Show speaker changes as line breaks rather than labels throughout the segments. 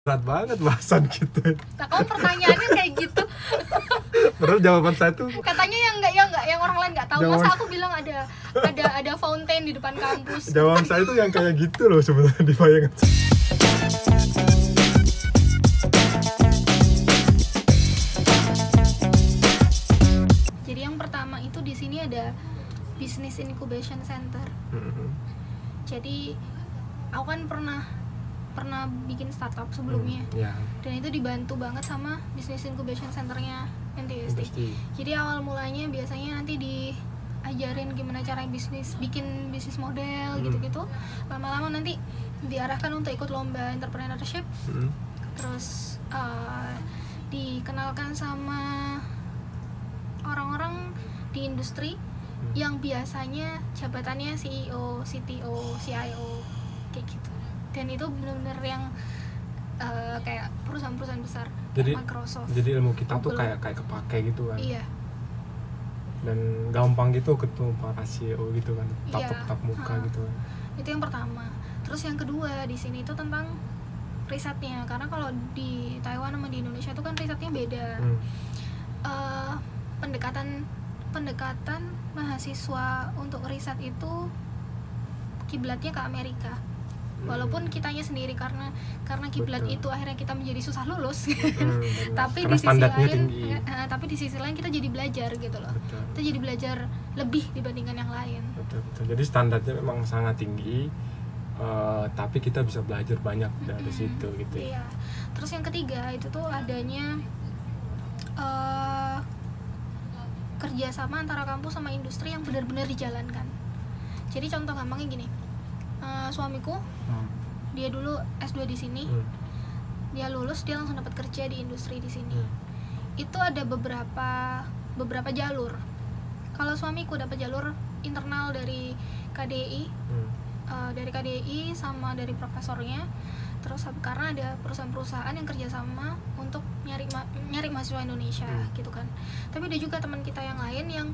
berat banget bahasan kita.
Nah kamu pertanyaannya kayak gitu.
Padahal jawaban saya tuh
katanya yang enggak yang enggak yang orang lain nggak tahu.
Jawaban-
masa aku bilang ada ada ada fountain di depan kampus?
Jawaban saya tuh yang kayak gitu loh sebenarnya di bayangan
jadi yang pertama itu di sini ada business incubation center.
Mhm.
jadi aku kan pernah pernah bikin startup sebelumnya.
ya.
Dan itu dibantu banget sama business incubation centernya
pasti
jadi awal mulanya biasanya nanti diajarin gimana cara bisnis bikin bisnis model
Hmm.
gitu-gitu. Lama-lama nanti diarahkan untuk ikut lomba entrepreneurship.
Mhm.
terus eh, dikenalkan sama orang-orang di industri
Hmm.
yang biasanya jabatannya CEO, CTO, CIO kayak gitu dan itu benar-benar yang eh, kayak perusahaan-perusahaan besar
Jadi-
Microsoft
jadi ilmu kita tuh
Google.
kayak kayak kepake gitu kan
iya
dan gampang gitu ketemu para CEO gitu kan
Iya.
tatap tatap muka
Ha.
gitu kan
itu yang pertama terus yang kedua di sini itu tentang risetnya karena kalau di Taiwan sama di Indonesia itu kan risetnya beda
Hmm.
Eh, pendekatan pendekatan mahasiswa untuk riset itu kiblatnya ke Amerika walaupun kitanya sendiri karena karena kiblat
Betul.
itu akhirnya kita menjadi susah lulus.
Hmm,
tapi
Karena
di sisi lain
tinggi.
eh, tapi di sisi lain kita jadi belajar gitu loh.
Betul.
Kita jadi belajar lebih dibandingkan yang lain.
Betul betul. Jadi standarnya memang sangat tinggi eh, tapi kita bisa belajar banyak dari
Mm-mm.
situ gitu ya.
Iya. Terus yang ketiga itu tuh adanya eh kerjasama antara kampus sama industri yang benar-benar dijalankan. Jadi contoh gampangnya gini, eh, suamiku
Hmm.
dia dulu S2 di sini,
Hmm.
dia lulus dia langsung dapat kerja di industri di sini.
Hmm.
Itu ada beberapa beberapa jalur. Kalau suamiku dapat jalur internal dari KDI,
Hmm.
uh, dari KDI sama dari profesornya terus karena ada perusahaan-perusahaan yang kerjasama untuk nyari ma- nyari mahasiswa Indonesia
Hmm.
gitu kan tapi ada juga teman kita yang lain yang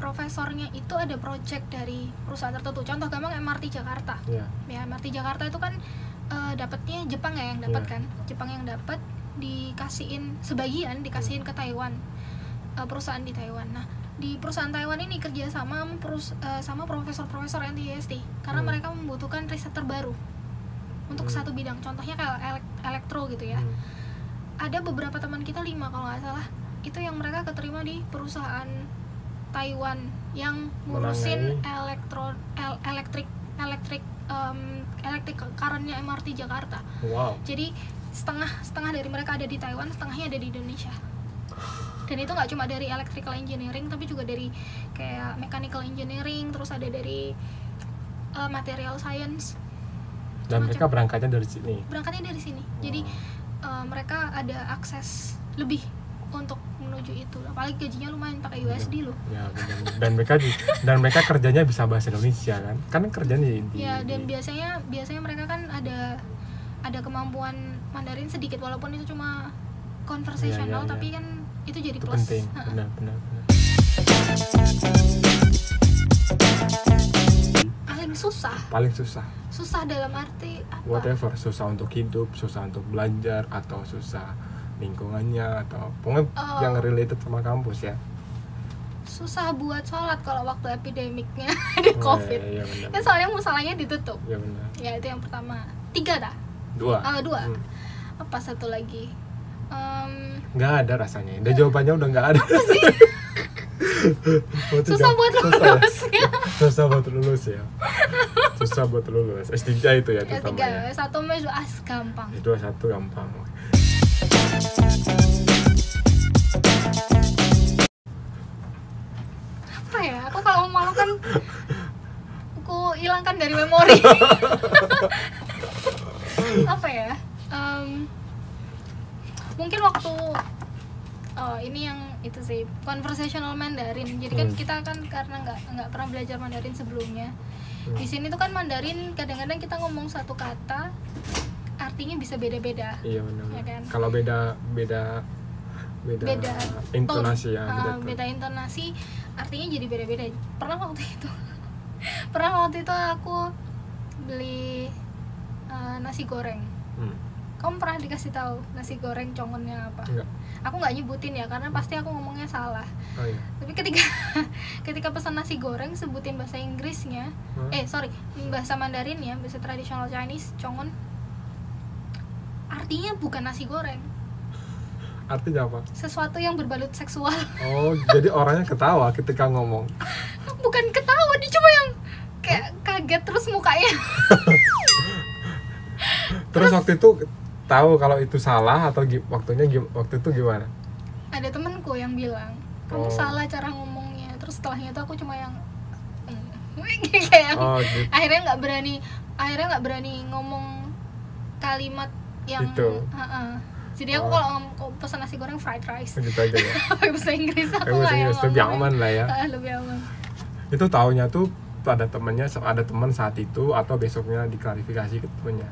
profesornya itu ada project dari perusahaan tertentu contoh gampang MRT Jakarta
ya
ya MRT Jakarta itu kan uh, dapatnya Jepang ya yang dapat
Iya.
kan Jepang yang dapat dikasihin sebagian dikasihin ke Taiwan uh, perusahaan di Taiwan nah di perusahaan Taiwan ini kerja sama sama perus- uh, sama profesor-profesor NTUSD karena
Hmm.
mereka membutuhkan riset terbaru untuk
Hmm.
satu bidang contohnya kayak elek- elektro gitu ya
Hmm.
ada beberapa teman kita lima kalau nggak salah itu yang mereka keterima di perusahaan Taiwan yang ngurusin elektro el, elektrik elektrik em, elektrik currentnya MRT Jakarta.
Wow.
Jadi setengah setengah dari mereka ada di Taiwan setengahnya ada di Indonesia. Dan itu nggak cuma dari electrical engineering tapi juga dari kayak mechanical engineering terus ada dari eh, material science.
Dan mereka berangkatnya dari sini?
Berangkatnya dari sini. Jadi eh, mereka ada akses lebih untuk menuju itu. Apalagi gajinya lumayan pakai USD loh.
Ya dan mereka di- dan mereka kerjanya bisa bahasa Indonesia kan? Kan kerjanya di,
ya dan
di-
biasanya biasanya mereka kan ada ada kemampuan Mandarin sedikit walaupun itu cuma konversasional
Iya, iya, iya.
tapi kan itu jadi
itu
plus.
penting. Benar benar benar.
Paling susah.
Paling susah.
Susah dalam arti apa?
Whatever susah untuk hidup susah untuk belajar atau susah lingkungannya atau pokoknya
Oh.
yang related sama kampus ya.
Susah buat sholat kalau waktu epidemiknya
Oh,
covid.
iya, iya, benar,
kan soalnya musalahnya ditutup.
Iya benar.
Ya itu yang pertama. Tiga dah.
Dua?
Ah, dua.
Hmm.
apa satu lagi? Em,
nggak ada rasanya. Udah jawabannya udah nggak ada. Oh, itu
susah
jawab-
buat
susah ya?
lulus ya.
Susah buat lulus ya? Susah buat lulus. S3 itu ya
ya
terutama
tiga.
ya
satu as gampang.
Dua satu gampang
apa ya? Aku kalau malu kan aku hilangkan dari memori. Apa ya? Em, mungkin waktu oh ini yang itu sih conversational Mandarin. Jadi kan
Hmm.
kita kan karena nggak nggak pernah belajar Mandarin sebelumnya.
Hmm.
di sini tuh kan Mandarin kadang-kadang kita ngomong satu kata artinya bisa beda-beda.
Iya benar.
Ya kan?
kalau beda beda beda,
beda
intonasi ya
Ah,
beda, tone.
beda intonasi artinya jadi beda-beda. Pernah waktu itu pernah waktu itu aku beli uh, nasi goreng.
Hmm.
kamu pernah dikasih tahu nasi goreng congonnya apa?
Enggak.
Aku nggak nyebutin ya karena pasti aku ngomongnya salah.
Oh iya.
Tapi ketika ketika pesan nasi goreng sebutin bahasa Inggrisnya.
Hah?
eh sorry bahasa Mandarin ya bahasa tradisional Chinese congon artinya bukan nasi goreng.
Artinya apa?
Sesuatu yang berbalut seksual.
Oh jadi orangnya ketawa ketika ngomong.
Bukan ketawa dia cuma yang kayak kaget terus mukanya.
Terus waktu itu tahu kalau itu salah atau waktunya waktu itu gimana?
Ada temenku yang bilang kamu
Oh.
salah cara ngomongnya. Terus setelahnya tuh aku cuma yang kayak
oh gitu.
akhirnya nggak berani akhirnya nggak berani ngomong kalimat yang
Itu.
Ha-ha. jadi aku
Oh.
kalau kalau pesan nasi goreng fried rice
gitu aja ya
pakai bahasa Inggris aku yang
Inggris lebih aman lah ya
lebih aman
itu taunya tuh ada temennya ada teman saat itu atau besoknya diklarifikasi ke temennya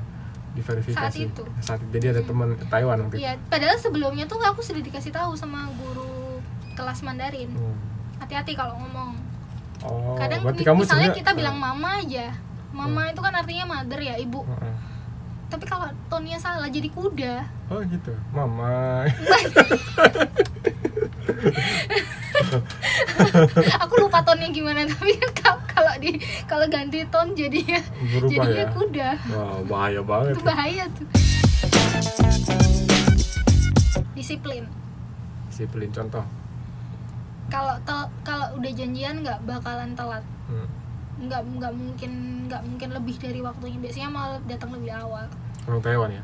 diverifikasi
Saat itu.
saat itu. jadi ada teman Taiwan waktu
Iya, padahal sebelumnya tuh aku sudah dikasih tahu sama guru kelas Mandarin
Hmm.
hati-hati kalau ngomong
oh
kadang mi-
kamu
misalnya kita bilang mama aja mama itu kan artinya mother ya ibu
Heeh.
Tapi kalau tonnya salah jadi kuda.
Oh gitu. Mama
aku lupa tonnya gimana tapi kalau- kalau di kalau ganti ton jadinya
berubah
jadinya
ya?
kuda.
Wah bahaya banget.
Itu bahaya tuh. Disiplin.
Disiplin contoh.
Kalau kalau udah janjian nggak bakalan telat. Nggak nggak mungkin nggak mungkin lebih dari waktunya. Biasanya malah datang lebih awal.
Orang Taiwan ya?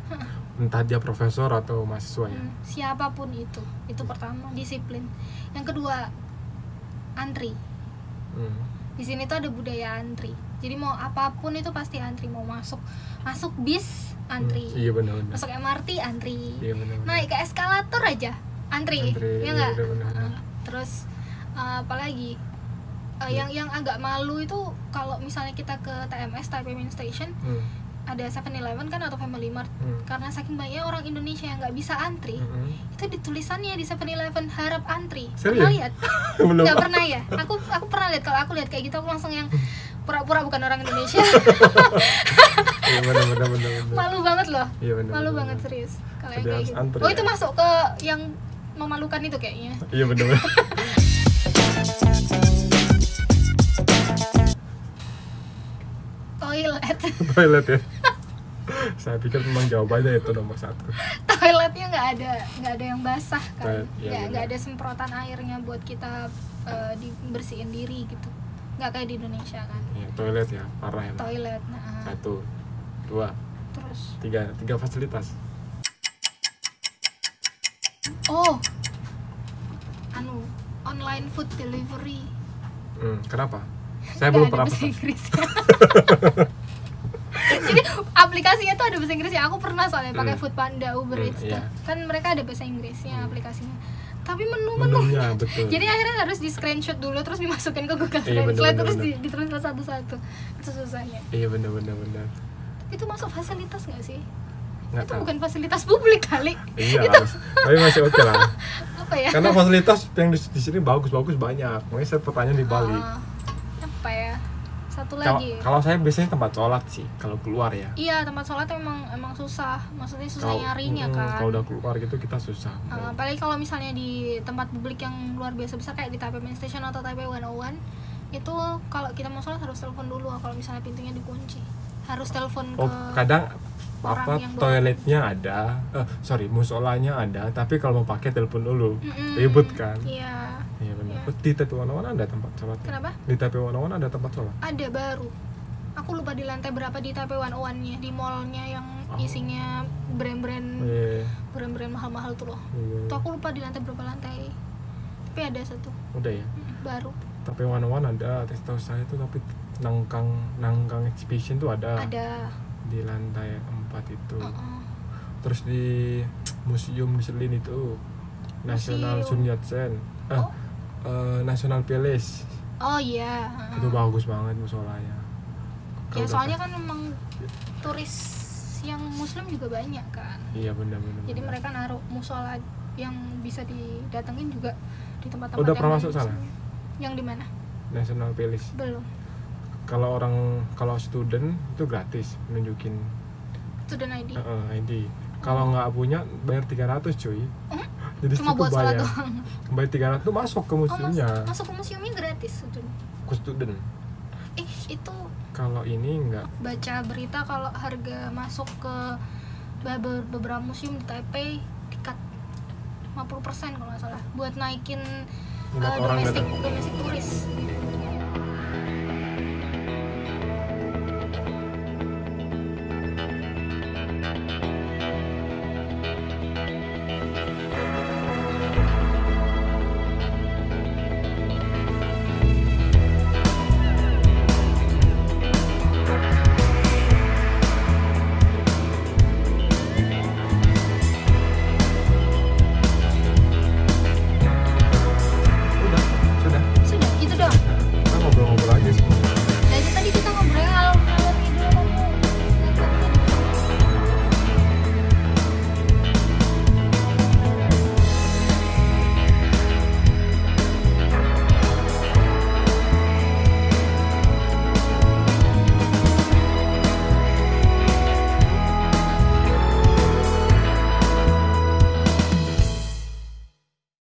Entah dia profesor atau mahasiswa ya
Hmm, siapa pun itu. Itu pertama disiplin. Yang kedua antri.
Hmm.
di sini tuh ada budaya antri. Jadi mau apa pun itu pasti antri. Mau masuk masuk bis antri.
Hmm, iya benar-benar.
Masuk MRT antri.
Iya benar
naik ke eskalator aja antri,
Antri,
ya
iya,
nggak?
benar-benar.
Heeh. terus uh, apalagi Uh, yang yang agak malu itu kalau misalnya kita ke TMS Taipei Main Station
hmm.
ada 7-Eleven kan atau Family Mart
Hmm.
karena saking banyaknya orang Indonesia yang nggak bisa antri
Hmm.
itu ditulisannya di 7-Eleven harap antri
Serius?
pernah lihat nggak pernah ya aku aku pernah lihat kalau aku lihat kayak gitu aku langsung yang pura-pura bukan orang Indonesia
iya benar benar benar benar.
malu banget loh
iya benar
malu
benar,
banget
benar.
serius kalau yang kayak gitu
antri
oh
ya?
itu masuk ke yang memalukan itu kayaknya
iya benar
toilet.
Toilet ya? Saya pikir memang jawabannya itu nomor satu.
Toiletnya nggak ada nggak ada yang basah kan?
Iya,
nggak nggak
benar.
ada semprotan airnya buat kita eh, dibersihin diri gitu. Nggak kayak di Indonesia kan?
Iya, toilet ya parah ya
toilet nah
satu dua
terus?
tiga tiga fasilitas.
Oh. Anu online food delivery.
Hmm, kenapa? Saya
Nggak
belum pernah
jadi aplikasinya tuh ada bahasa Inggrisnya. Aku pernah soalnya pakai
Hmm.
Food Panda Uber
Hmm,
Eats
iya.
tuh. kan mereka ada bahasa Inggrisnya
Hmm.
aplikasinya. Tapi menu-menu.
Menunya betul.
Jadi akhirnya harus di screenshot dulu terus dimasukin ke Google
Iya, bener,
Translate
bener,
terus
bener.
di- ditulis satu-satu. Itu susahnya.
Iya benar benar benar.
Itu masuk fasilitas nggak sih?
Nggak
itu
tahu.
bukan fasilitas publik kali.
Iya harus. Tapi masih oke lah.
Apa ya?
Karena fasilitas yang di, di sini bagus-bagus banyak. Makanya saya pertanyaan di Bali.
Ya satu
Kalau-
lagi.
kalau saya biasanya tempat sholat sih kalau keluar ya.
Iya tempat sholat emang emang susah. Maksudnya susah
Kalau-
nyarinya
mm,
kan.
kalau udah keluar gitu kita susah.
Uh, apalagi kalau misalnya di tempat publik yang luar biasa besar kayak di Taipei Main Station atau Taipei 101 itu kalau kita mau sholat harus telepon dulu kalau misalnya pintunya dikunci. Harus telepon
oh
ke
kadang apa
bawa-
toiletnya ada eh, sorry musolanya ada tapi kalau mau pakai telepon dulu.
Mm-mm.
ribut kan?
Iya
di Taipei Wanawan ada tempat sholat?
Kenapa?
Di Taipei Wanawan ada tempat sholat?
Ada baru. Aku lupa di lantai berapa di Taipei 101 nya di mallnya yang
Oh.
isinya brand-brand
iya
brand-brand mahal-mahal tuh loh.
Iya.
tuh aku lupa di lantai berapa lantai. Tapi ada satu.
Udah ya?
Baru.
Taipei Wanawan ada tahu saya tuh tapi nangkang nangkang exhibition tuh ada,
ada.
Di lantai 4 itu.
Uh-uh.
terus di museum Michelin itu. National
Museum.
Sun Yat-sen. Eh,
Oh.
Eh, National Palace
oh iya uh-uh.
itu bagus banget musolanya.
Ya soalnya kan memang turis yang muslim juga banyak kan.
Iya benar-benar
jadi mereka naruh musola yang bisa didatengin juga di tempat-tempat
Udah
yang
pernah masuk sana?
yang di mana?
National Palace
belum.
Kalau orang kalau student itu gratis nunjukin.
Student ID
eh, ID kalau nggak punya bayar 300 cuy.
Hmm?
Jadi
cuma buat
bayar.
doang.
Bayar 300 tuh masuk ke
oh
museumnya.
masuk, masuk ke museumnya gratis sebetulnya
ke student?
Eh itu
kalau ini nggak.
baca berita kalau harga masuk ke be- beberapa museum di Taipei dikat 50% kalau nggak salah buat naikin
minat orang
domestik domestik turis